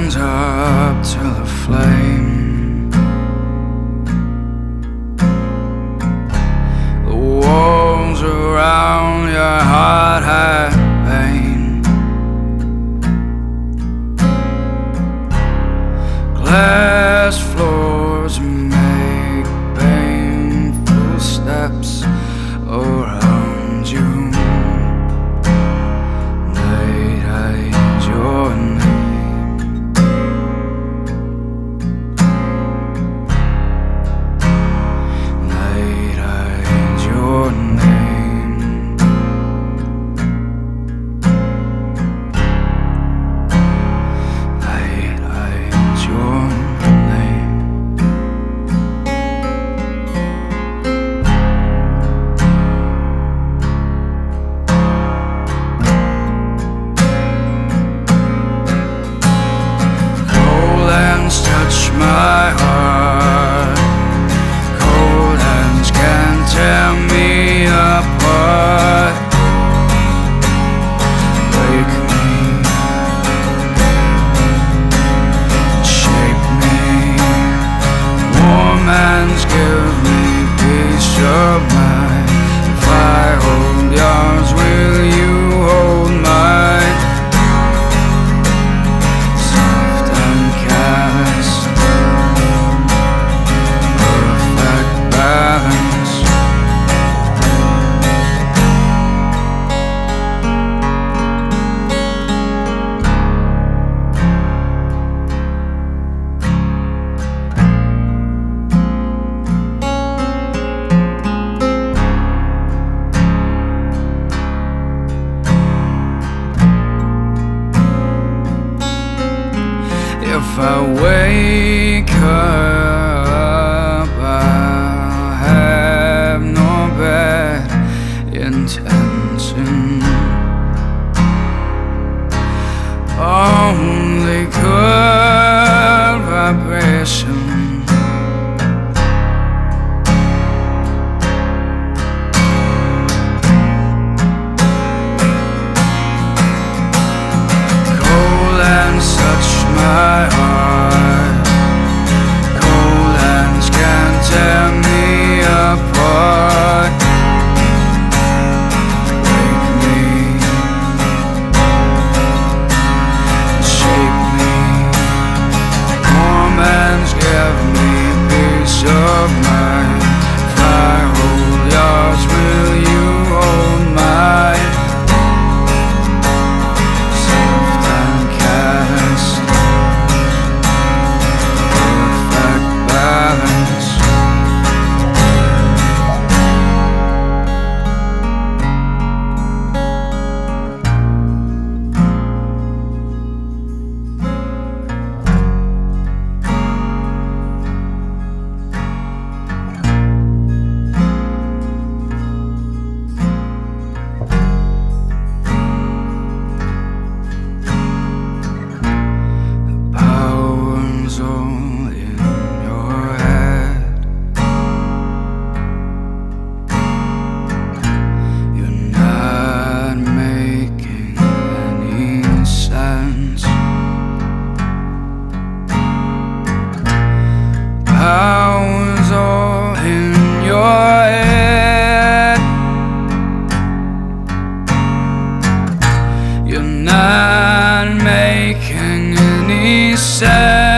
hands up to the flame. The walls around your heart have pain. Glass floors make painful steps around. I wake up sunny side.